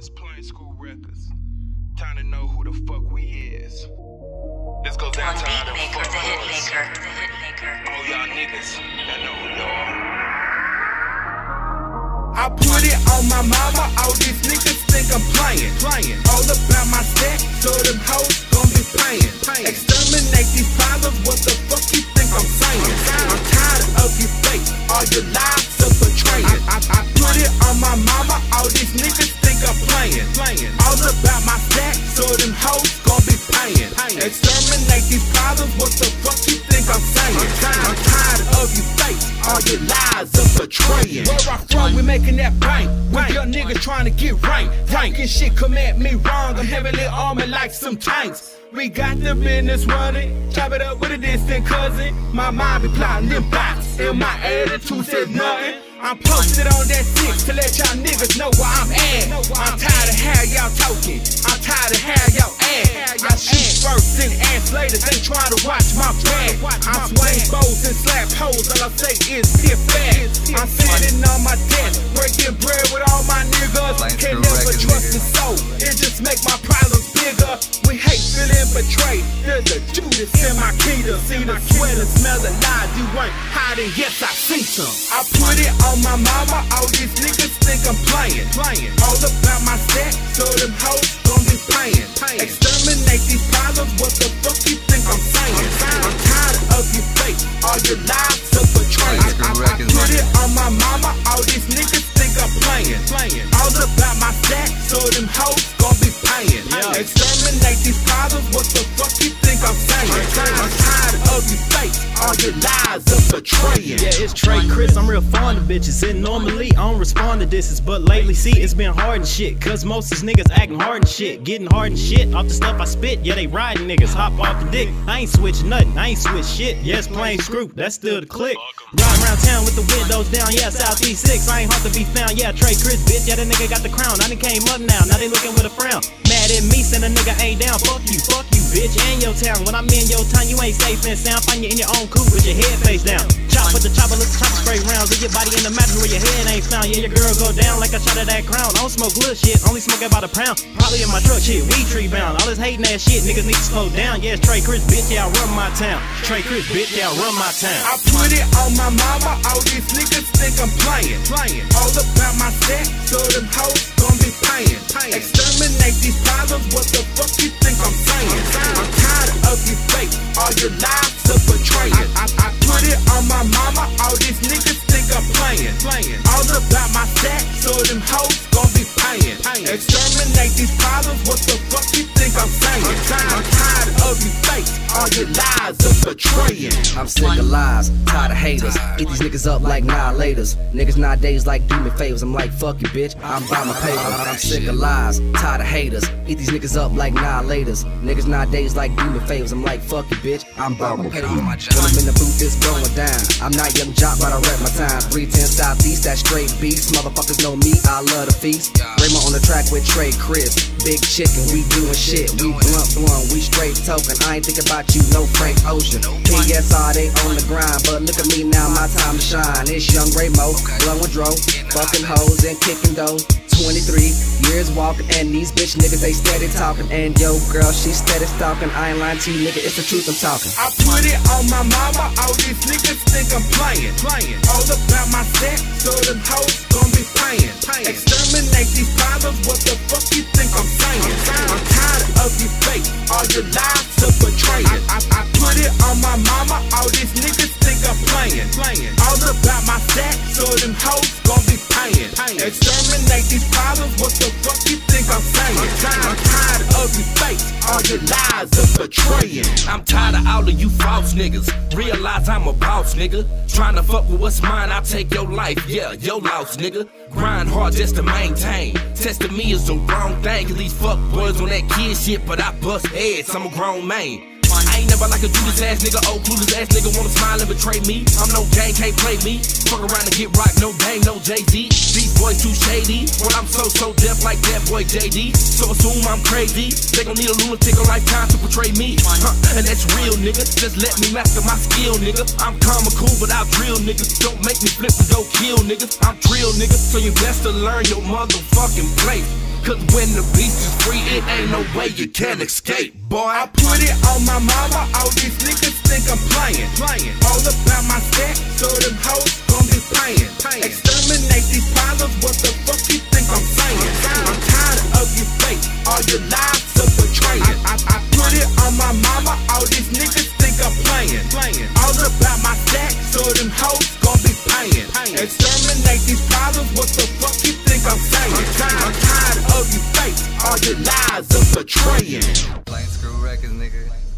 It's Plainscrew Records. Time to know who the fuck we is. This goes out to all them Beatmaker, the hit maker, the hit maker. All y'all niggas that know who y'all. I put it on my mama, all these niggas think I'm playing. playing. All about my stack, so them hoes gon' be paying. Exterminate them hoes gon' be paying. Exterminate these fathers, what the fuck you think I'm saying? I'm tired of you fake, all your lies are betraying. Where I from, we making that bank. We young niggas trying to get rank. Rank and shit come at me wrong. I'm heavily armored like some tanks. We got the business running. Chop it up with a distant cousin. My mind be plotting them bots. And my attitude says nothing. I'm posted on that six to let y'all niggas know where I'm at. I'm tired of how y'all talking. I'm tired of how y'all act. I shoot first and ask later. They try to watch my back. I swing bows and slap hoes. All I say is get back. I'm sitting on my desk, breaking bread with all my niggas. Can never trust the soul. It just make my problems bigger. We hate feeling betrayed. There's a Judas in my kingdom. See the sweat and smell the lies. You ain't hiding. Yes, I see some. I put it on my mama. All these niggas think I'm playing. Playing. All about my stack, so them hoes gon' be paying. Exterminate these problems. What the fuck you think I'm saying? I'm tired of you fake. All your lies are betraying. I, I, I put it on my mama. All these niggas think I'm playing. Playing. All about my stack, so them hoes gon' be paying. Exterminate these problems. What the fuck you think I'm saying? I'm tired of you fake. All your lies are betraying. Yeah, it's Trey Criss. I'm real fond of bitches. And normally I don't respond to disses. But lately, see, it's been hard and shit. Cause most of these niggas acting hard and shit. Getting hard and shit off the stuff I spit. Yeah, they riding niggas. Hop off the dick. I ain't switch nothing. I ain't switch shit. Yeah, Plainscrew. That's still the click. Ride around town with the windows down. Yeah, Southeast 6. I ain't hard to be found. Yeah, Trey Criss, bitch. Yeah, that nigga got the crown. I done came up now. Now they looking with a frown. Mad at me, send a nigga ain't down. Fuck you, fuck you, bitch. And your town. When I'm in your town, you ain't safe and sound. Find you in your own coop with your head face down. Chop with the chopper, let the chopper spray rounds. Leave your body in the mattress where your head ain't found. Yeah, your girl go down like a shot of that crown. I don't smoke little shit, only smoke about a pound. Probably in my truck shit, weed tree bound. All this hating ass shit, niggas need to slow down. Yeah, it's Trey Criss, bitch, yeah, I run my town. Trey Criss, bitch, yeah, I run my town. I put it on my mama, all these niggas think I'm playing. playing. All about my set, so them hoes gon' be paying. Exterminate these problems, what the your lies are betraying. I, I, I put it on my mama, all these niggas think I'm playing. playing. All about my stack, so them hoes gon' be paying. Exterminate these problems, what the fuck you think I'm saying? I'm all your lies are betraying. I'm sick of lies, tired of haters. Eat these niggas up like annihilators. Niggas nowadays like do me favors. I'm like, fuck you, bitch. I'm by my paper. I'm sick of lies, tired of haters. Eat these niggas up like annihilators. Niggas nowadays like do me favors. I'm like, fuck you, bitch. I'm by my paper. When I'm in the booth, it's going down. I'm not Yung Joc, but I rep my time. 310 Southeast, that straight beast. Motherfuckers know me, I love the feast. Raymo on the track with Trey Criss. Big Chiccen, we doing shit. We blunt blunt, we straight token. I ain't thinking about you, no Frank Ocean. PSR, they on the grind, but look at me now, my time to shine. It's young Raymo, blowing dro, fucking hoes and kicking dough. 23 years walking, and these bitch niggas they steady talking. And yo, girl, she steady stalking. I ain't lying to you, nigga, it's the truth I'm talking. I put it on my mama, all these niggas think I'm playing. All about my set, so them all these niggas think I'm playing. All about my set, so them hoes gon' be paying. Exterminate these problems, what the fuck you think I'm saying? I'm tired of you fake, all your lies are betraying. I'm tired of all of you false niggas. Realize I'm a boss, nigga. Trying to fuck with what's mine, I'll take your life. Yeah, your loss, nigga. Grind hard just to maintain. Testing me is the wrong thing, cause these fuck boys on that kid shit, but I bust heads, I'm a grown man. I ain't never like a Judas ass nigga, old clueless ass nigga wanna smile and betray me. I'm no gang, can't play me. Fuck around and get rocked, no bang, no JD. These boys too shady. When I'm so, so deaf like that boy JD. So assume I'm crazy. They gon' need a lunatic a lifetime to portray me. Huh, and that's real, nigga. Just let me master my skill, nigga. I'm calm and cool, but I'll drill, nigga. Don't make me flip and go kill, nigga. I'm drill, nigga. So you best to learn your motherfucking place. Cause when the beast is free, it ain't no way you can escape, boy. I put it on my mama, all these niggas think I'm playing. playing. All about my stack, so them hoes gon' be paying. paying. Exterminate these problems, what the fuck you think I'm saying? I'm tired of you fake, all your lies are betraying. I, I, I put it on my mama, all these niggas think I'm playing. playing. All about my stack, so them hoes are betraying. Screw records, nigga.